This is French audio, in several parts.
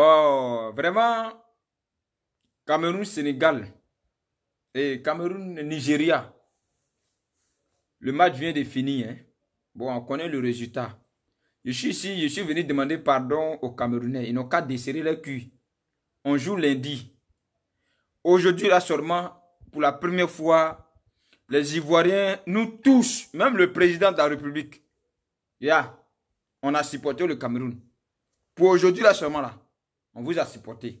Oh, vraiment, Cameroun-Sénégal et Cameroun-Nigeria. Le match vient de finir. Hein. Bon, on connaît le résultat. Je suis ici, je suis venu demander pardon aux Camerounais. Ils n'ont qu'à desserrer le cul. On joue lundi. Aujourd'hui, là seulement, pour la première fois, les Ivoiriens, nous tous, même le président de la République, on a supporté le Cameroun. Pour aujourd'hui, là seulement, là, on vous a supporté.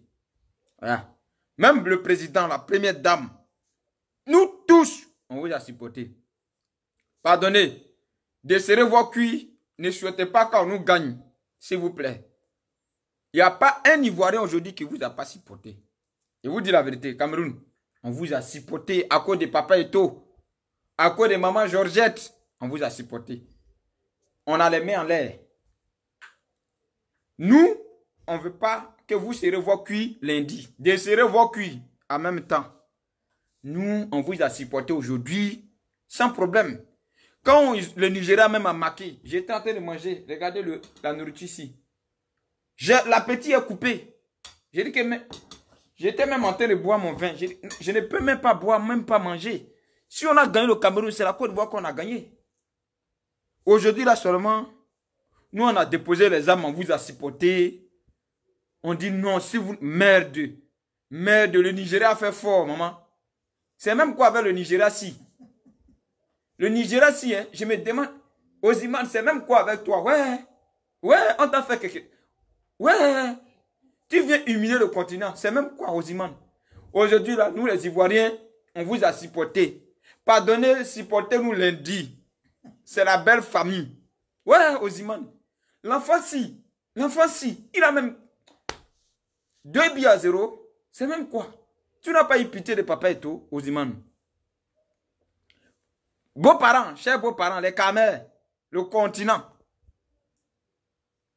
Même le président, la première dame, nous tous, on vous a supporté. Pardonnez, desserrez vos cuits, ne souhaitez pas qu'on nous gagne, s'il vous plaît. Il n'y a pas un Ivoirien aujourd'hui qui vous a pas supporté. Je vous dis la vérité, Cameroun, on vous a supporté à cause de Papa Eto, à cause de Maman Georgette, on vous a supporté. On a les mains en l'air. Nous, on ne veut pas que vous serez vos cuits lundi. Desserrez vos cuits en même temps. Nous, on vous a supporté aujourd'hui sans problème. Quand le Nigeria même a marqué, j'étais en train de manger. Regardez la nourriture ici. L'appétit est coupé. J'ai dit que j'étais même en train de boire mon vin. Je, ne peux même pas boire, même pas manger. Si on a gagné le Cameroun, c'est la Côte d'Ivoire qu'on a gagné. Aujourd'hui, là seulement, nous, on a déposé les armes, on vous a supporté. On dit non, si vous... Merde. Merde, le Nigeria fait fort, maman. C'est même quoi avec le Nigeria si? Le Nigeria si, hein, je me demande, Oziman, c'est même quoi avec toi? Ouais, ouais, on t'a fait quelque chose. Ouais, tu viens humilier le continent. C'est même quoi, Oziman Aujourd'hui, là, nous les Ivoiriens, on vous a supporté. Pardonnez, supportez-nous lundi. C'est la belle famille. Ouais, Oziman. L'enfant si, l'enfant si, il a même deux billets à zéro. C'est même quoi? Tu n'as pas eu pitié de papa et tout, Oziman. Beaux-parents, chers beaux-parents, les camers, le continent.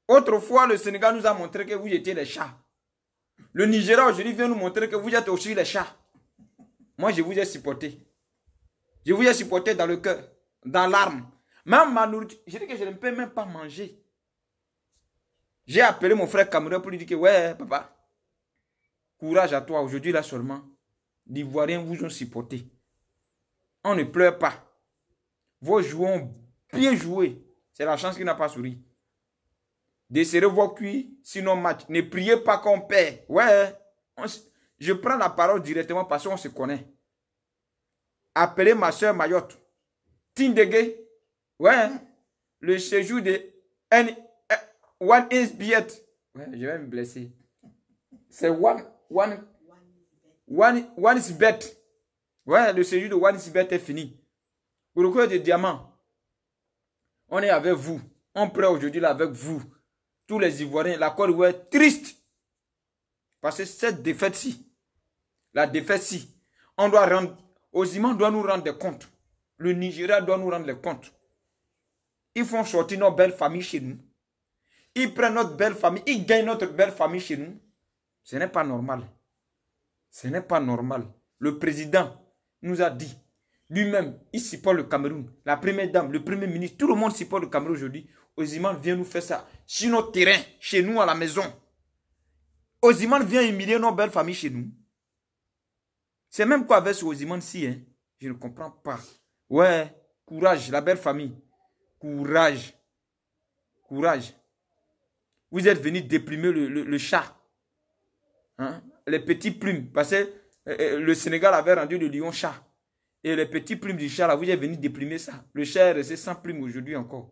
Autrefois, le Sénégal nous a montré que vous étiez des chats. Le Nigeria aujourd'hui vient nous montrer que vous êtes aussi des chats. Moi, je vous ai supporté. Je vous ai supporté dans le cœur, dans l'arme. Même ma nourriture, je dis que je ne peux même pas manger. J'ai appelé mon frère Cameroun pour lui dire que, ouais, papa, courage à toi. Aujourd'hui, là seulement, l'Ivoirien vous ont supporté. On ne pleure pas. Vos joueurs ont bien joué. C'est la chance qui n'a pas souri. Desserrez vos cuits, sinon match. Ne priez pas qu'on perd. Ouais, je prends la parole directement parce qu'on se connaît. Appelez ma soeur Mayotte. Tindege. Ouais, le séjour de N One is beat. Ouais, je vais me blesser. C'est one, one, one, one is bet. Ouais, le séjour de one is bet est fini. Pour le coup de on est avec vous. On prêt aujourd'hui avec vous. Tous les Ivoiriens, la Côte est triste. Parce que cette défaite-ci, la défaite-ci, on doit rendre, Oziman doit nous rendre des comptes. Le Nigeria doit nous rendre des comptes. Ils font sortir nos belles familles chez nous. Ils prennent notre belle famille, ils gagnent notre belle famille chez nous. Ce n'est pas normal. Ce n'est pas normal. Le président nous a dit, lui-même, il supporte le Cameroun. La première dame, le premier ministre, tout le monde supporte le Cameroun aujourd'hui. Oziman vient nous faire ça sur notre terrain, chez nous à la maison. Oziman vient humilier nos belles familles chez nous. C'est même quoi avec Oziman-ci, hein? Je ne comprends pas. Ouais, courage, la belle famille. Courage. Courage. Vous êtes venu déprimer le, chat. Hein? Les petits plumes. Parce que euh, euh, le Sénégal avait rendu le lion chat. Et les petits plumes du chat, là, vous êtes venu déprimer ça. Le chat est resté sans plumes aujourd'hui encore.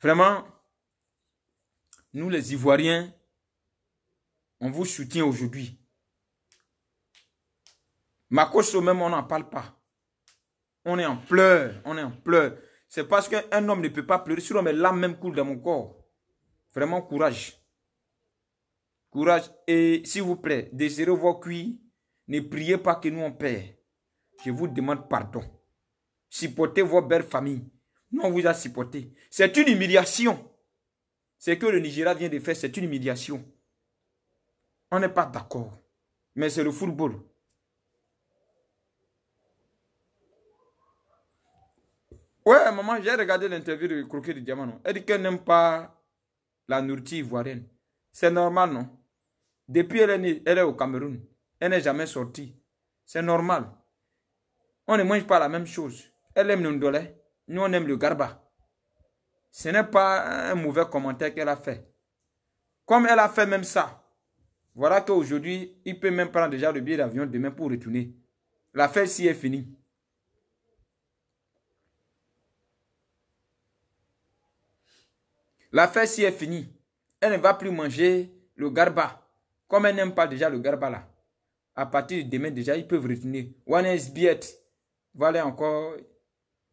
Vraiment, nous les Ivoiriens, on vous soutient aujourd'hui. Makoso même, on n'en parle pas. On est en pleurs, on est en pleurs. C'est parce qu'un homme ne peut pas pleurer. Si l'homme même coule dans mon corps. Vraiment courage. Courage. Et s'il vous plaît, désirez vos cuits. Ne priez pas que nous on perd. Je vous demande pardon. Supportez vos belles familles. Nous, on vous a supporté. C'est une humiliation. Ce que le Nigeria vient de faire, c'est une humiliation. On n'est pas d'accord. Mais c'est le football. Ouais, maman, j'ai regardé l'interview de Croquet de Diamant. Elle dit qu'elle n'aime pas la nourriture ivoirienne. C'est normal, non? Depuis elle est au Cameroun. Elle n'est jamais sortie. C'est normal. On ne mange pas la même chose. Elle aime le ndolé. Nous, on aime le garba. Ce n'est pas un mauvais commentaire qu'elle a fait. Comme elle a fait même ça, voilà qu'aujourd'hui, il peut même prendre déjà le billet d'avion demain pour retourner. L'affaire ci est finie. L'affaire ci est finie. Elle ne va plus manger le garba. Comme elle n'aime pas déjà le garba là. À partir de demain déjà, ils peuvent retourner. One is. Voilà encore.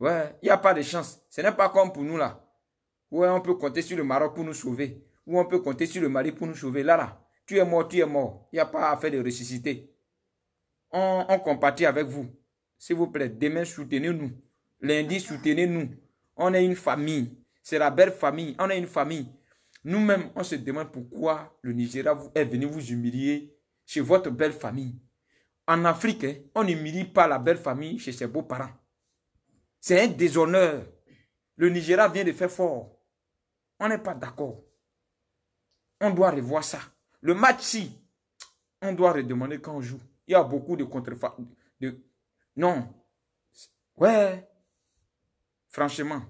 Ouais, il n'y a pas de chance. Ce n'est pas comme pour nous là. Ouais, on peut compter sur le Maroc pour nous sauver. Ou on peut compter sur le Mali pour nous sauver. Là, là, tu es mort, tu es mort. Il n'y a pas à faire de ressusciter. On, on compatit avec vous. S'il vous plaît, demain, soutenez-nous. Lundi, soutenez-nous. On est une famille. C'est la belle famille. On est une famille. Nous-mêmes, on se demande pourquoi le Nigeria est venu vous humilier chez votre belle famille. En Afrique, hein, on n'humilie pas la belle famille chez ses beaux-parents. C'est un déshonneur. Le Nigeria vient de faire fort. On n'est pas d'accord. On doit revoir ça. Le match-ci, on doit redemander quand on joue. Il y a beaucoup de contrefa... De... Non. Ouais. Franchement.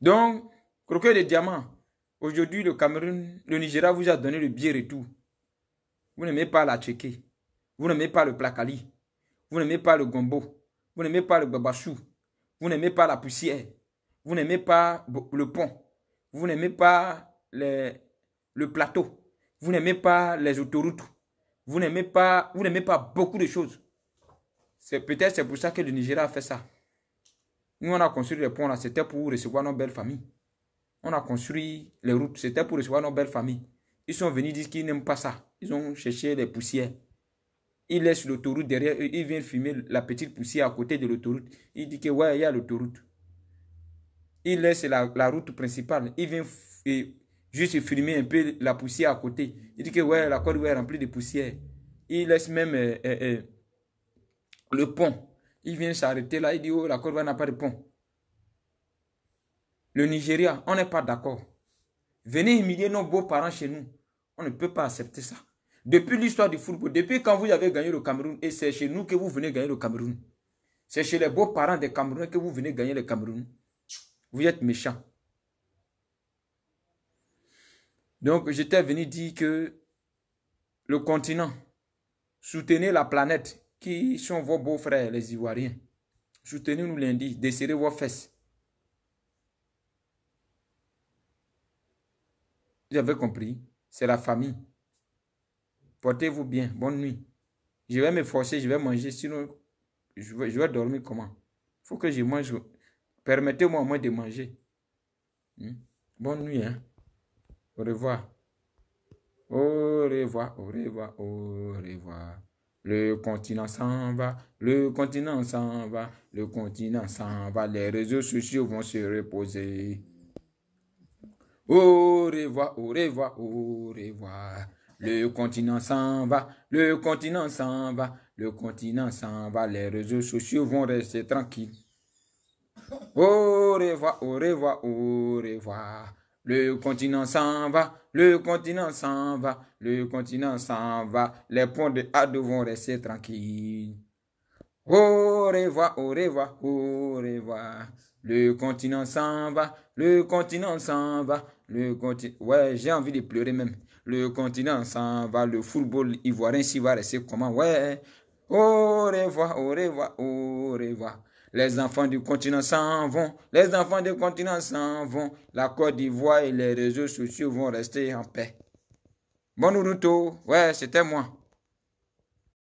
Donc, croquer des diamants. Aujourd'hui, le Cameroun, le Nigeria vous a donné le billet retour. Vous n'aimez pas la tchéké. Vous n'aimez pas le placali. Vous n'aimez pas le gombo. Vous n'aimez pas le babachou. Vous n'aimez pas la poussière. Vous n'aimez pas le pont. Vous n'aimez pas le plateau. Vous n'aimez pas les autoroutes. Vous n'aimez pas, vous n'aimez pas beaucoup de choses. C'est peut-être c'est pour ça que le Nigeria a fait ça. Nous, on a construit les ponts là, c'était pour recevoir nos belles familles. On a construit les routes, c'était pour recevoir nos belles familles. Ils sont venus dire qu'ils n'aiment pas ça. Ils ont cherché les poussières. Ils laissent l'autoroute derrière eux. Ils viennent fumer la petite poussière à côté de l'autoroute. Ils disent que ouais, il y a l'autoroute. Ils laissent la, route principale. Ils viennent juste fumer un peu la poussière à côté. Ils disent que ouais, la Côte est remplie de poussière. Ils laissent même euh, euh, euh, le pont. Ils viennent s'arrêter là. Ils disent oh, la Côte n'a pas de pont. Le Nigeria, on n'est pas d'accord. Venez humilier nos beaux-parents chez nous. On ne peut pas accepter ça. Depuis l'histoire du football, depuis quand vous avez gagné le Cameroun, et c'est chez nous que vous venez gagner le Cameroun. C'est chez les beaux-parents des Camerounais que vous venez gagner le Cameroun. Vous êtes méchants. Donc, j'étais venu dire que le continent, soutenez la planète, qui sont vos beaux-frères, les Ivoiriens. Soutenez-nous lundi, desserrez vos fesses. Vous avez compris? C'est la famille. Portez-vous bien. Bonne nuit. Je vais me forcer, je vais manger. Sinon, je vais, dormir comment? Il faut que je mange. Permettez-moi au de manger. Hmm? Bonne nuit. Hein? Au revoir. Au revoir, au revoir, au revoir. Le continent s'en va, le continent s'en va, le continent s'en va. Les réseaux sociaux vont se reposer. Au revoir, au revoir, au revoir. Le continent s'en va, le continent s'en va, le continent s'en va. Les réseaux sociaux vont rester tranquilles. Au revoir, au revoir, au revoir. Le continent s'en va, le continent s'en va, le continent s'en va. Les ponts de Ado vont rester tranquilles. Au revoir, au revoir, au revoir. Le continent s'en va, le continent s'en va, le continent. Ouais, j'ai envie de pleurer même. Le continent s'en va, le football ivoirien s'y va rester comment? Ouais. Au revoir, au revoir, au revoir. Les enfants du continent s'en vont. Les enfants du continent s'en vont. La Côte d'Ivoire et les réseaux sociaux vont rester en paix. Bon, Nuruto. Ouais, c'était moi.